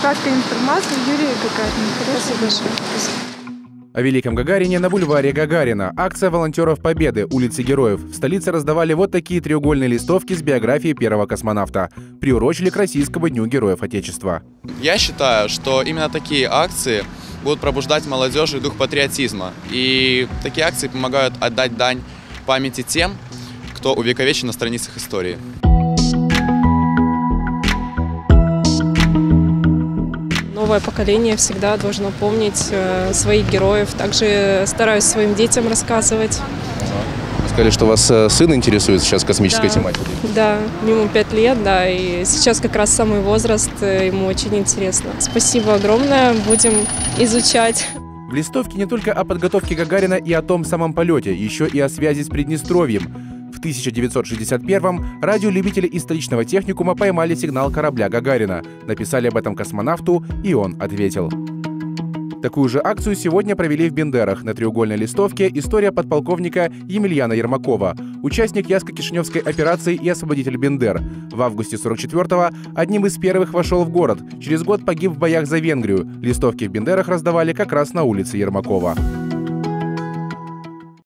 краткая информация. Юрий Гагарин. Спасибо большое. О Великом Гагарине на бульваре Гагарина. Акция волонтеров Победы, улицы Героев. В столице раздавали вот такие треугольные листовки с биографией первого космонавта. Приурочили к Российскому дню Героев Отечества. Я считаю, что именно такие акции будут пробуждать молодежь и дух патриотизма. И такие акции помогают отдать дань памяти тем, кто увековечен на страницах истории. Новое поколение всегда должно помнить э, своих героев. Также стараюсь своим детям рассказывать. Вы сказали, что вас э, сын интересует сейчас космической Да. тематикой. Да, ему пять лет, да, и сейчас как раз самый возраст, э, ему очень интересно. Спасибо огромное, будем изучать. В листовке не только о подготовке Гагарина и о том самом полете, еще и о связи с Приднестровьем. В 1961-м радиолюбители из столичного техникума поймали сигнал корабля Гагарина. Написали об этом космонавту, и он ответил. Такую же акцию сегодня провели в Бендерах. На треугольной листовке история подполковника Емельяна Ермакова, участник Яско-Кишиневской операции и освободитель Бендер. В августе 44-го одним из первых вошел в город. Через год погиб в боях за Венгрию. Листовки в Бендерах раздавали как раз на улице Ермакова.